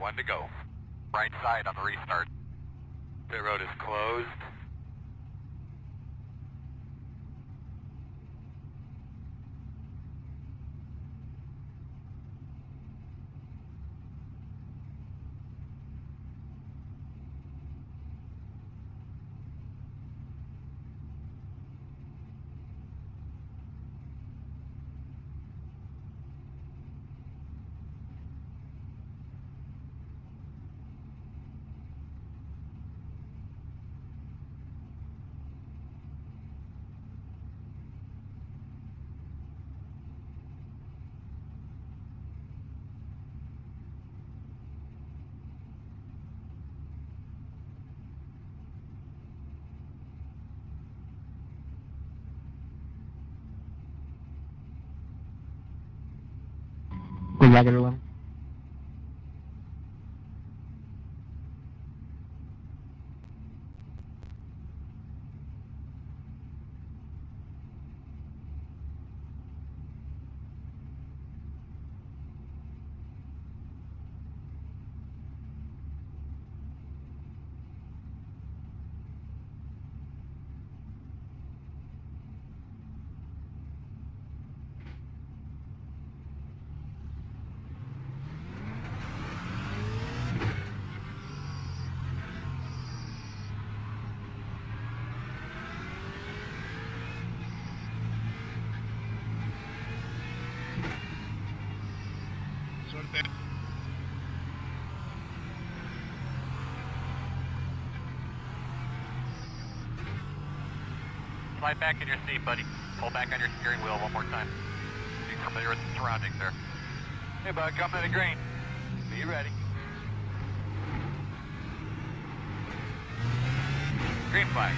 One to go. Right side on the restart. Pit road is closed. Good luck, everyone. Slide back in your seat, buddy. Pull back on your steering wheel one more time. Be familiar with the surroundings there. Hey, bud, come to the green. Be ready. Green flag.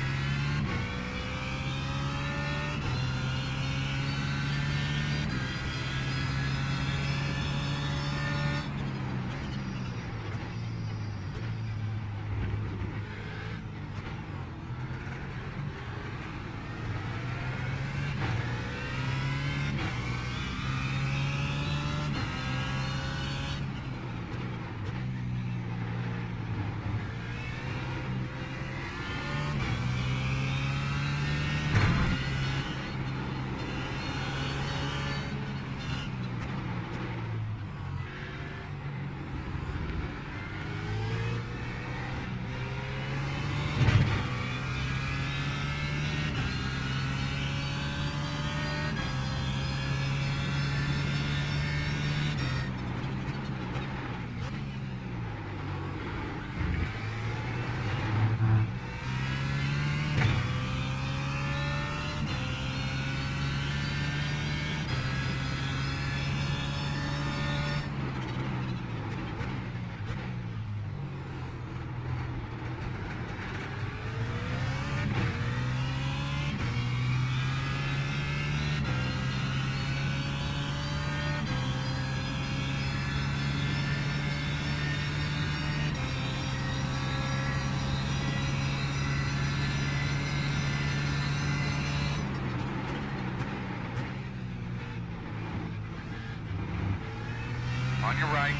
On your right.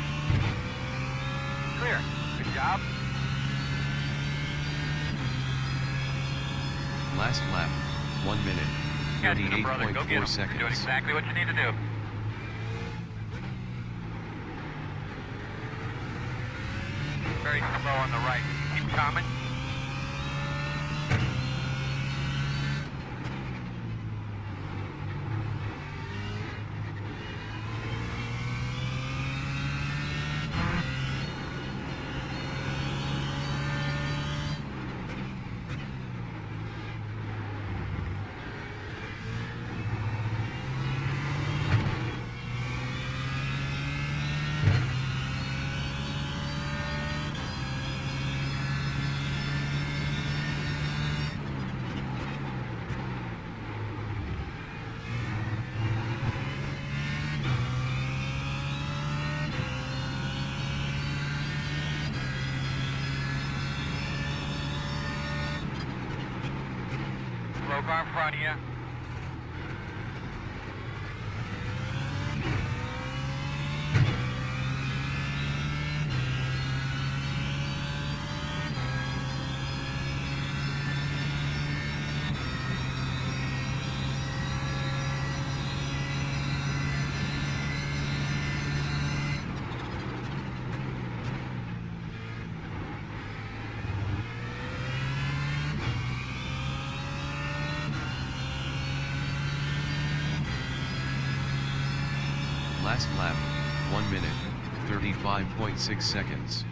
Clear. Good job. Last lap. 1 minute. Catch it, brother. Go get 'em. 38.4 You're doing seconds. exactly what you need to do. Very slow on the right. Keep coming. Slow car in front of you. Last lap, 1 minute, 35.6 seconds.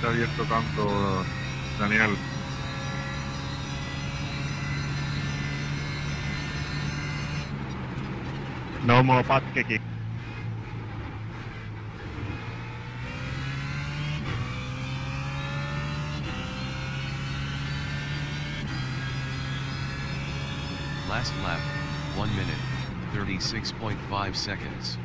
Tenías que abierto tanto, Daniel. No more butt kicking. Last lap, 1 minute, 36.5 seconds.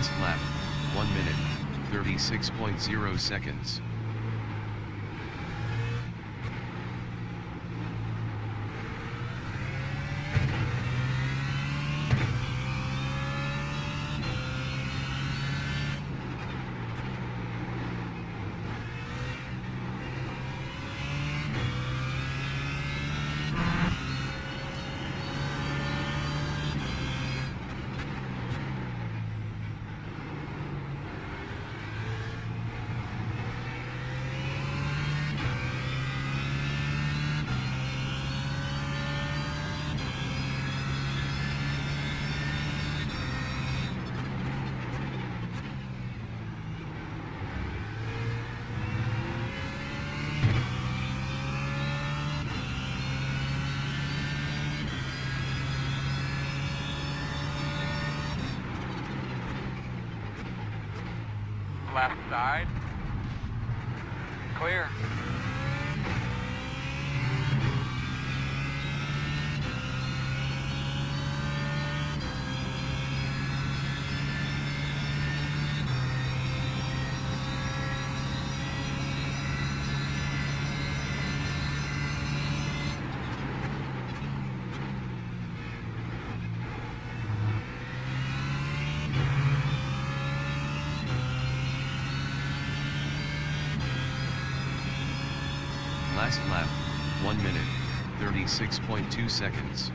Last lap, 1 minute, 36.0 seconds. Left side. Clear. Last lap, 1 minute, 36.2 seconds.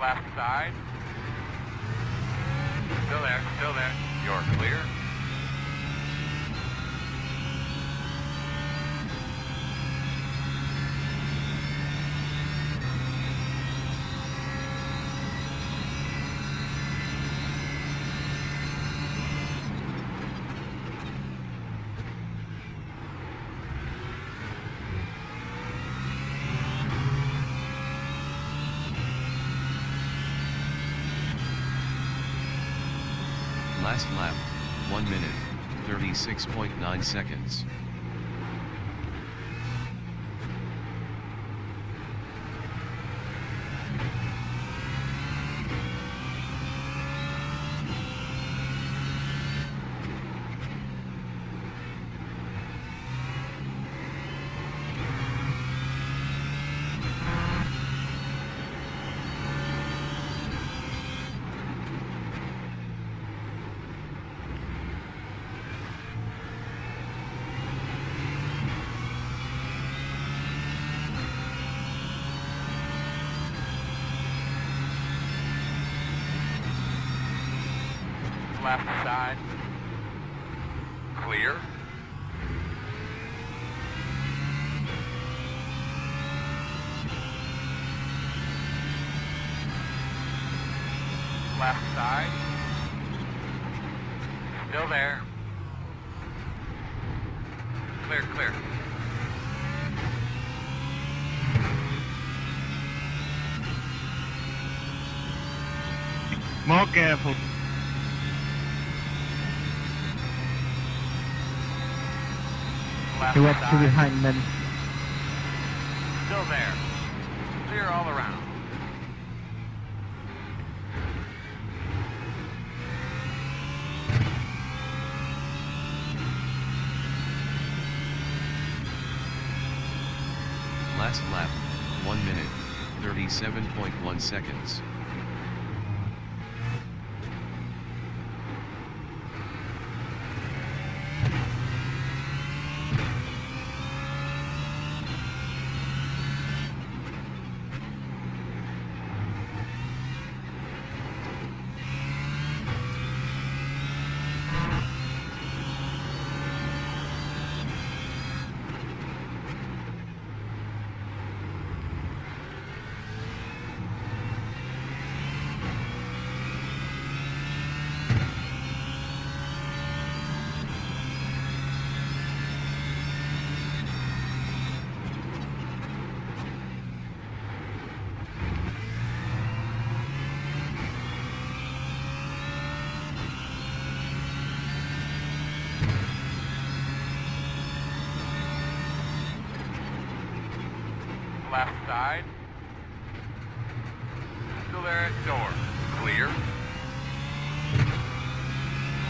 Left side. Still there, still there. You're clear. Last lap, 1 minute, 36.9 seconds. Left side. Clear. Left side. Still there. Clear, clear. More careful. Left He went to two behind them. Still there. Clear all around. Last lap, 1 minute, 37.1 seconds. Left side. Still there at door. Clear.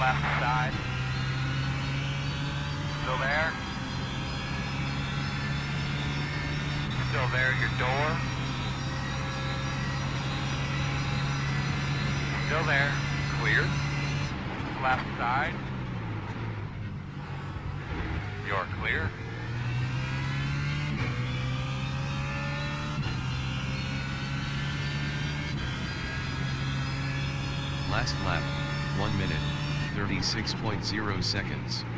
Left side. Still there. Still there at your door. Still there. Clear. Left side. You're clear. Last lap, 1 minute, 36.0 seconds.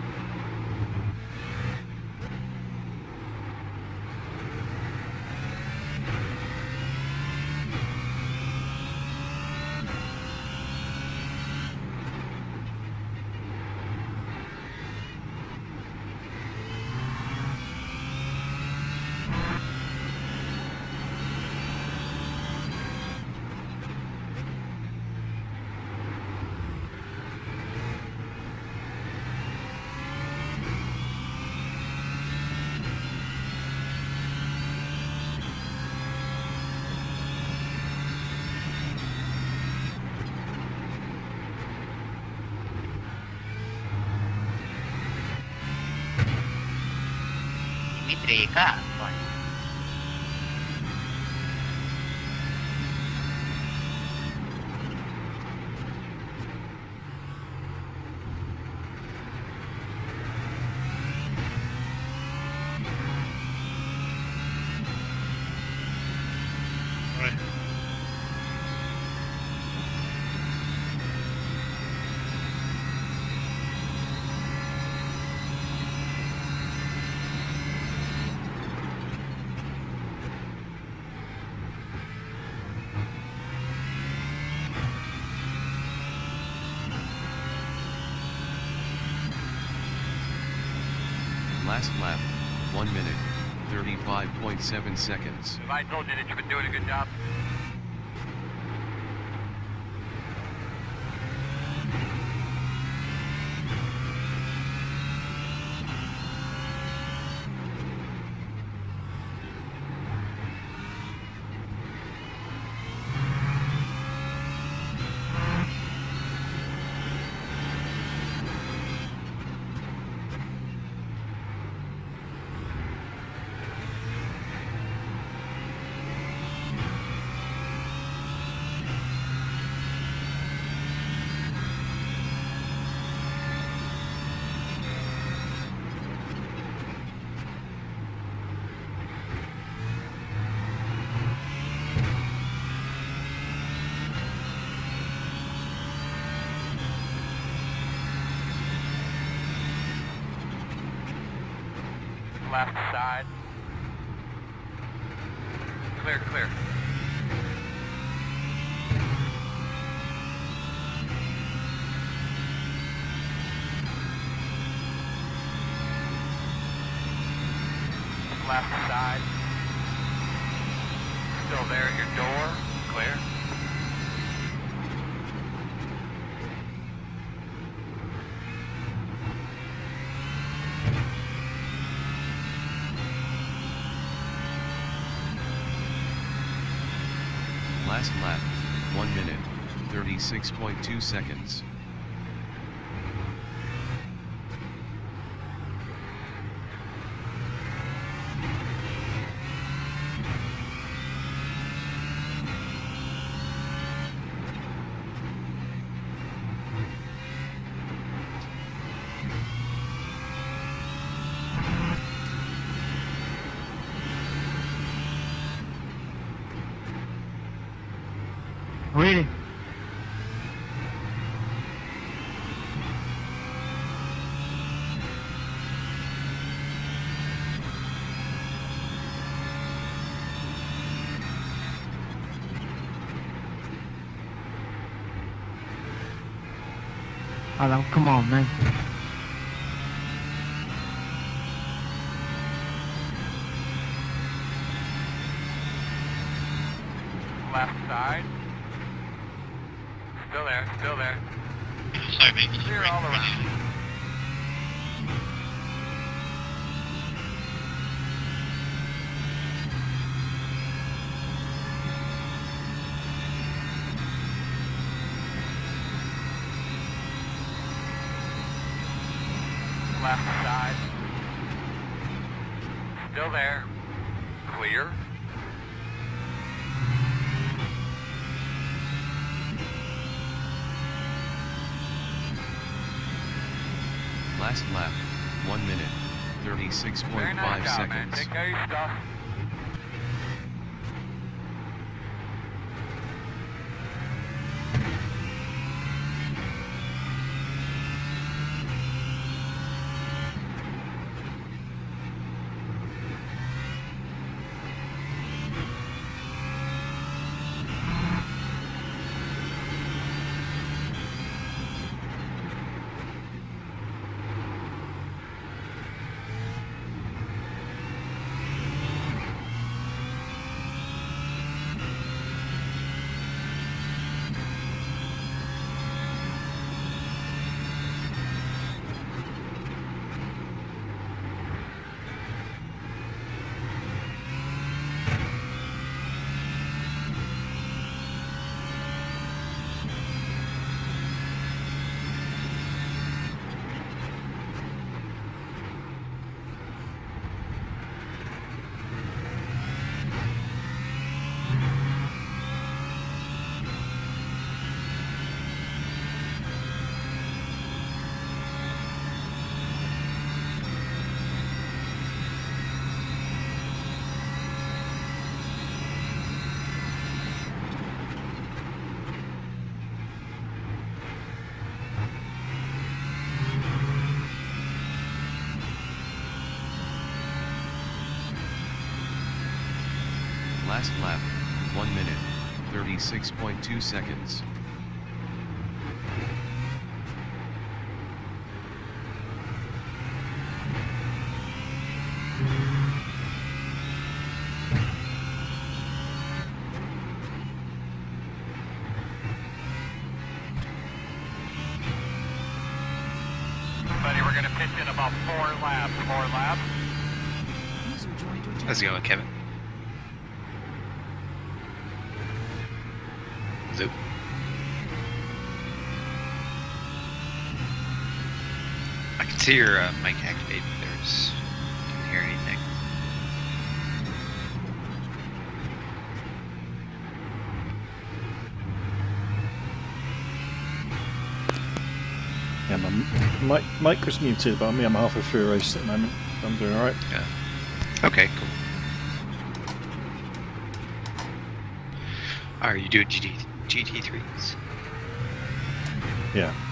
Last lap, 1 minute, 35.7 seconds. Have I told you that you've been doing a good job? Left side. Clear, clear. Left side. Still there at your door. Clear. Last lap, 1 minute, 36.2 seconds. Really? Adam, come on, man. É Thanks. Tá. Last lap, 1 minute, 36.2 seconds. Buddy, we're gonna pitch in about four laps, four laps. How's it going, Kevin? See your uh, mic activated. There's didn't hear anything. Yeah, my mic, mic was muted, but I mean, I'm halfway through a race at the moment. I'm doing alright. Yeah. Okay, cool. Are you doing GT GT3s? Yeah.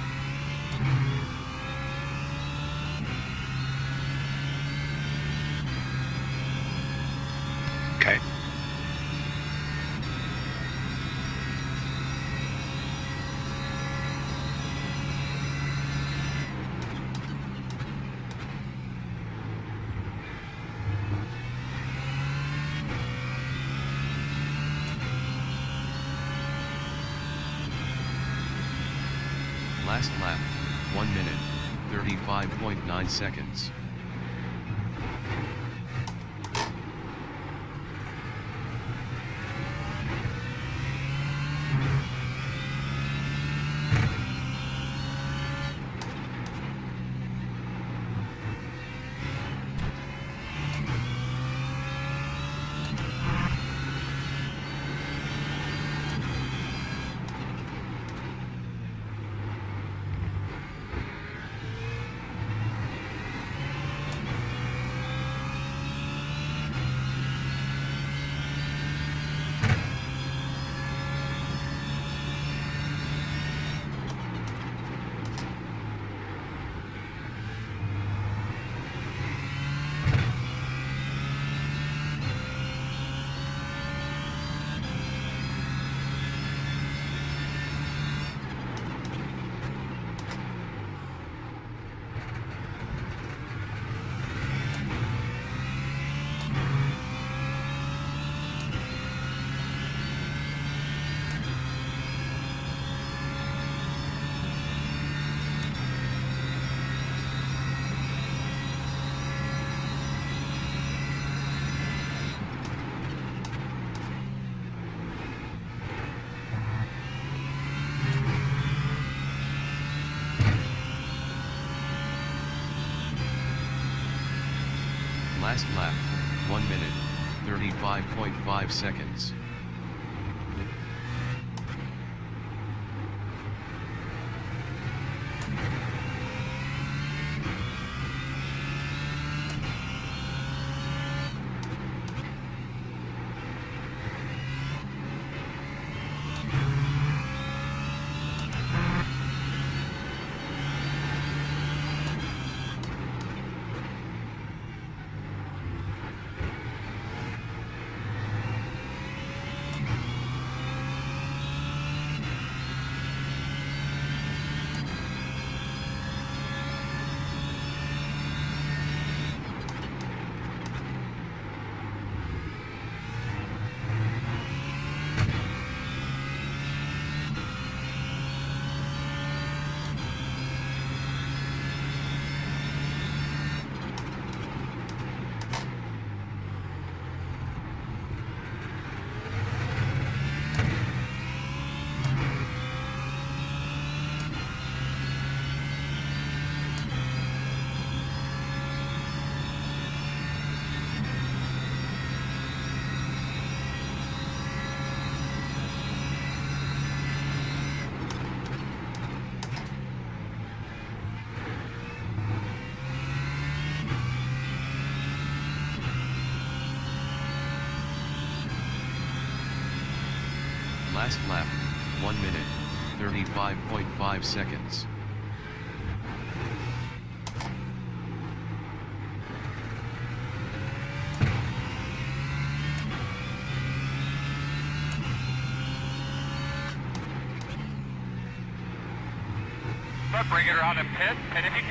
Last lap, 1 minute, 35.9 seconds. Last lap, 1 minute, 35.5 seconds. Last lap, 1 minute, 35.5 seconds. But bring it around and pit, pit if you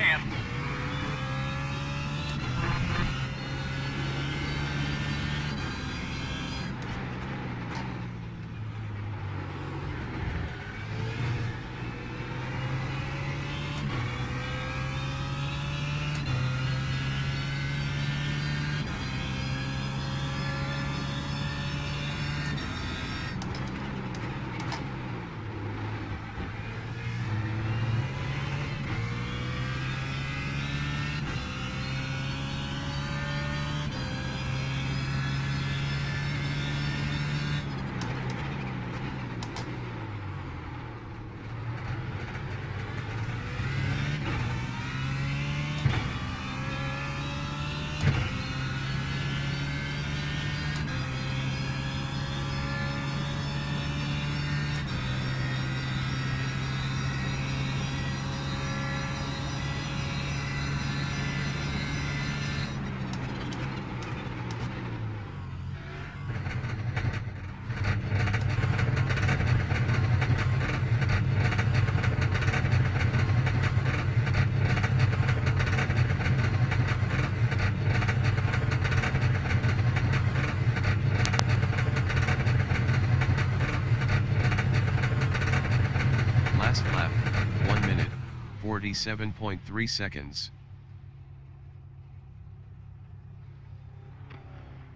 can. 47.3 seconds.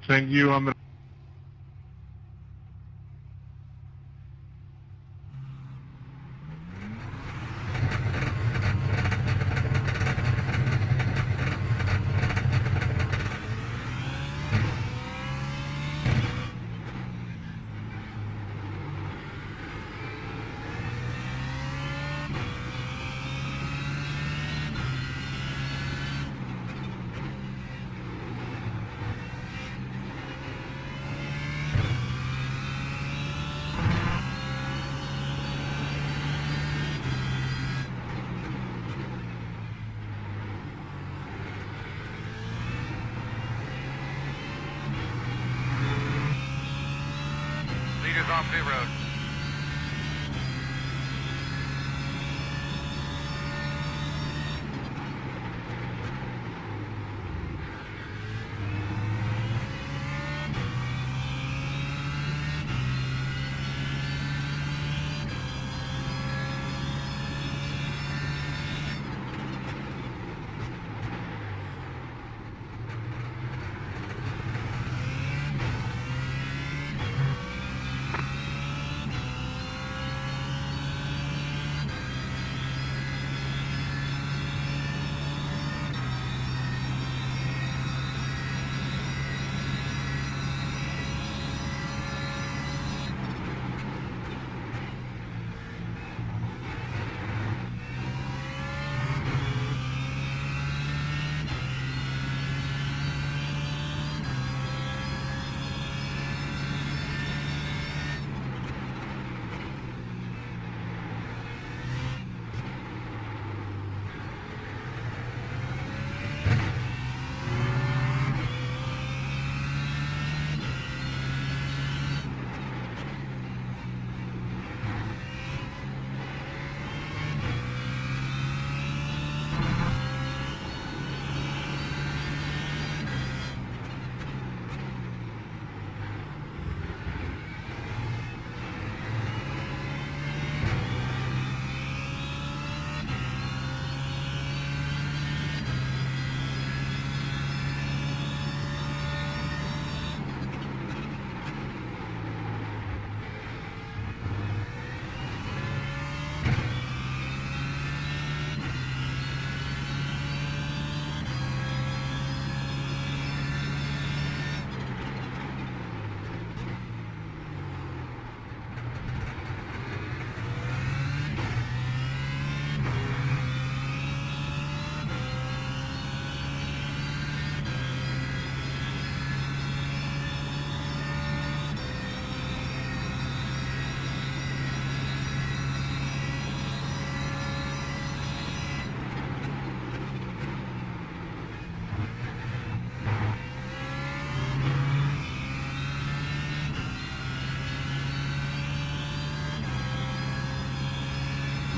Thank you, André.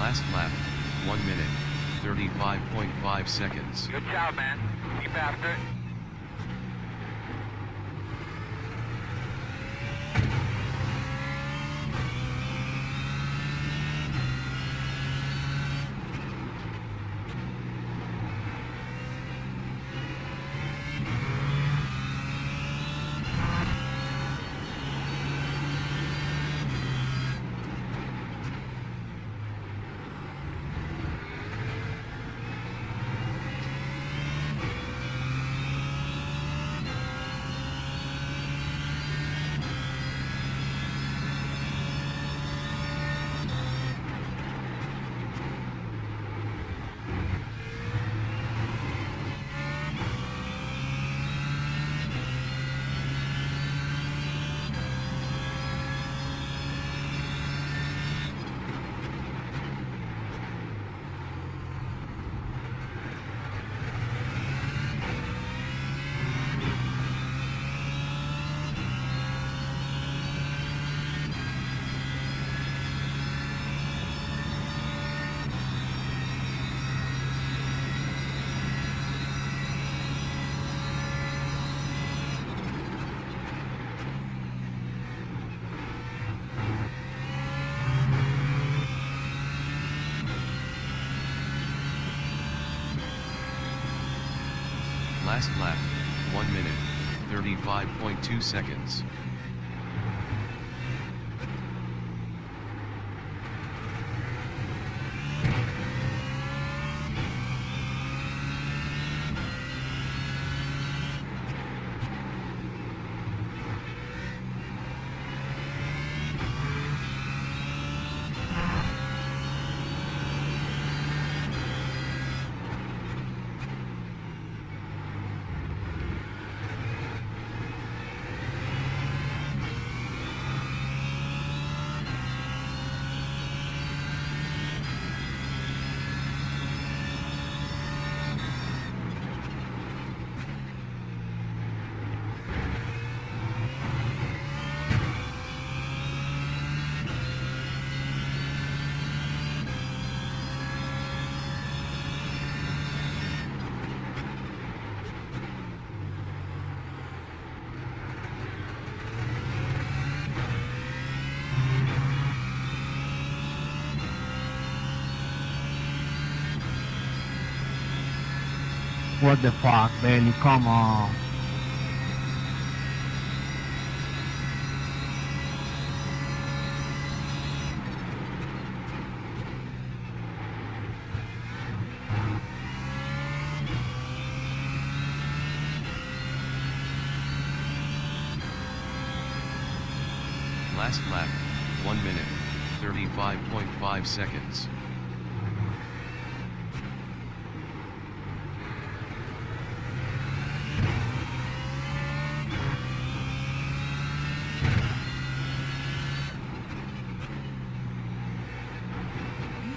Last lap, 1 minute, 35.5 seconds. Good job, man. Keep after it. Last lap, 1 minute, 35.2 seconds. What the fuck, Benny? Come on. Last lap, 1 minute, 35.5 seconds.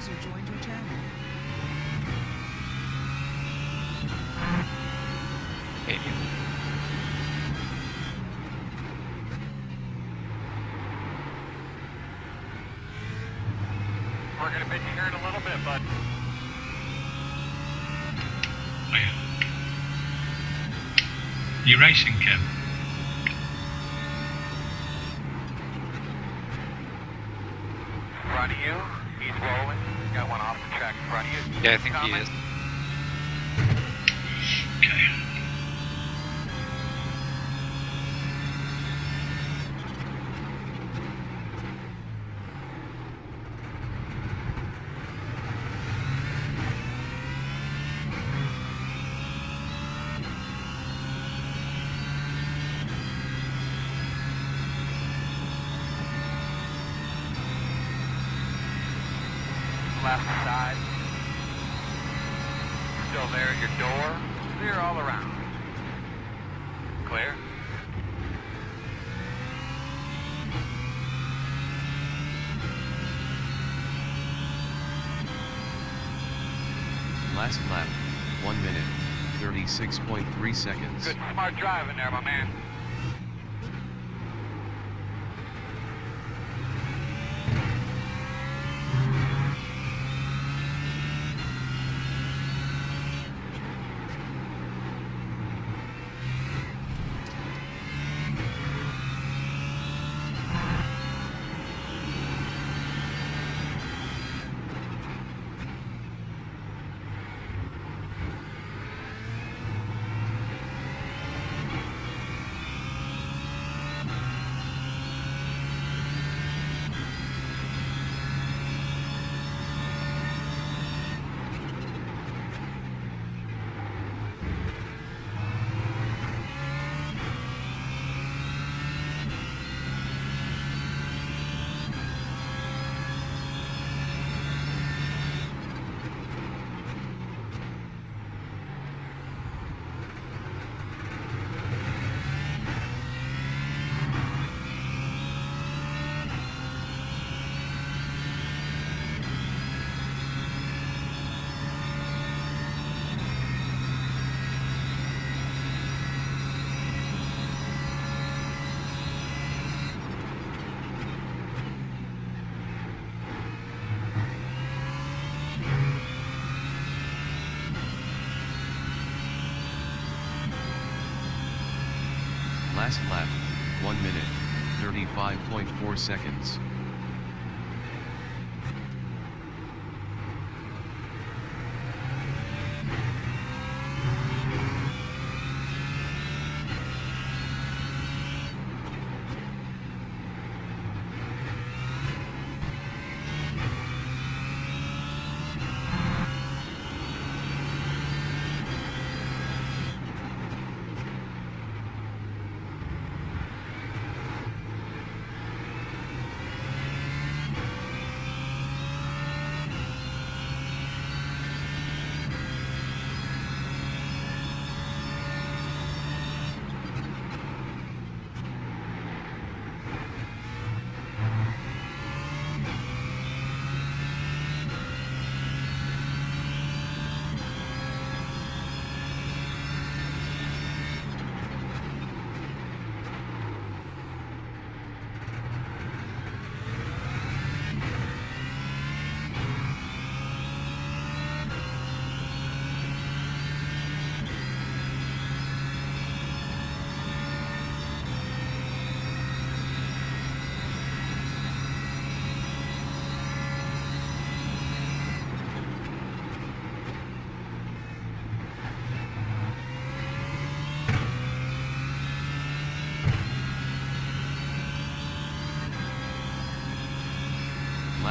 User joined your channel. Hey, We're gonna bid you here in a little bit, bud. Oh, yeah. You racing, Kev? In front of you, he's rolling. Got one off the track in front of you. yeah, I think he is. Okay. Left side. Still there at your door. Clear all around. Clear? Last lap, 1 minute, 36.3 seconds. Good smart driving there, my man. 1 minute, 35.4 seconds.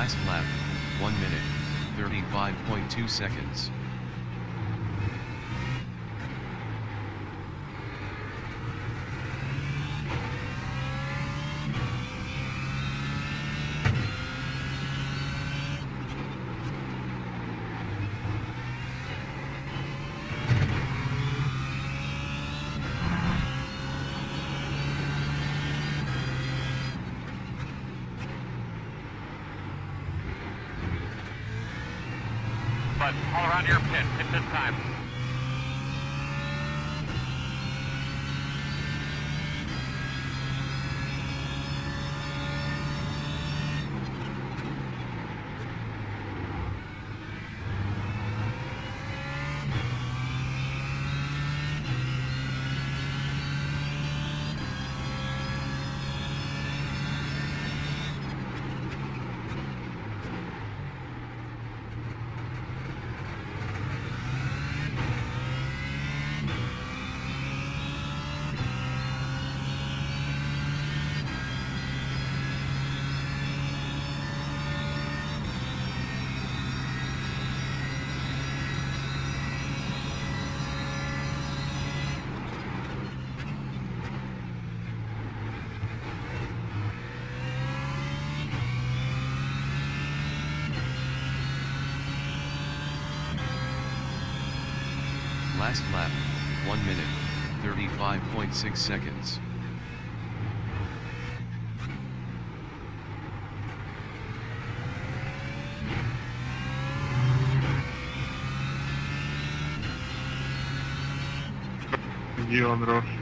Last lap, 1 minute, 35.2 seconds. But all around your pit, pit this time. Last lap, 1 minute, 35.6 seconds. Widzi on roż.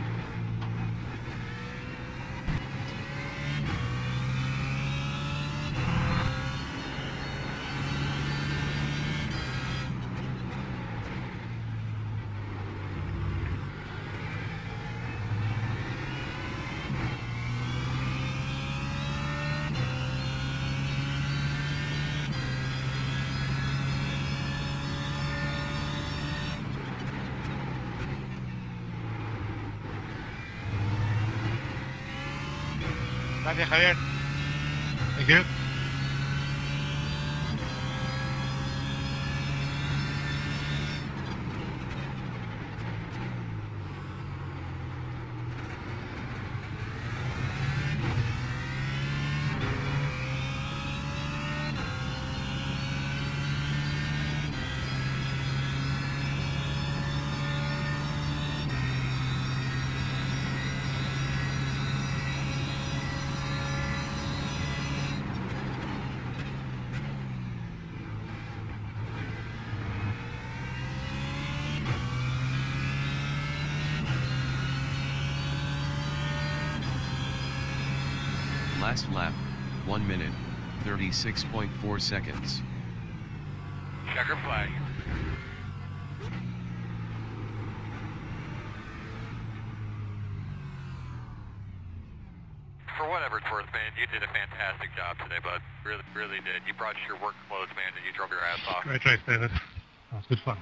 Gracias, Javier. Thank you. Last lap, 1 minute, 36.4 seconds. Checker flag. For whatever it's worth, man, you did a fantastic job today, bud. Really, really did. You brought your work clothes, man, and you drove your ass off. Great race, David. That was good fun.